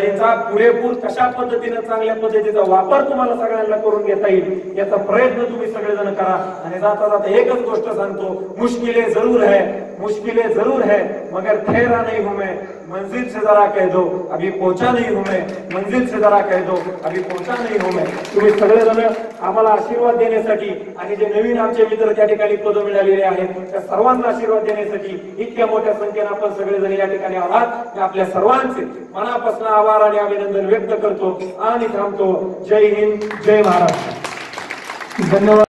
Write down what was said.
चा पुरेपूर कशा पद्धतीने चांगल्या पद्धतीचा वापर तुम्हाला सगळ्यांना करून घेता येईल याचा प्रयत्न तुम्ही सगळेजण करा. आणि जाता जाता एकच गोष्ट सांगतो मुश्किले जरूर आहे मुश्किलें ज़रूर है, मगर ठहरा नहीं हूँ मैं। मंजिल से जरा कह दो, अभी पहुँचा नहीं हूँ मैं। मंजिल से जरा कह दो, अभी पहुँचा नहीं हूँ मैं। तुम्ही सगळेजण आम्हाला आशीर्वाद देण्यासाठी आणि जे नवीन आमचे मित्र त्या ठिकाणी पद मिळालेले आहेत आशीर्वाद देण्यासाठी इतक्या मोठ्या संख्येने आपण सगळेजण या ठिकाणी आहात आपल्या सर्वांचे मनापासून आभार अभिनंदन व्यक्त करतो आणि जय हिंद, जय महाराष्ट्र. धन्यवाद.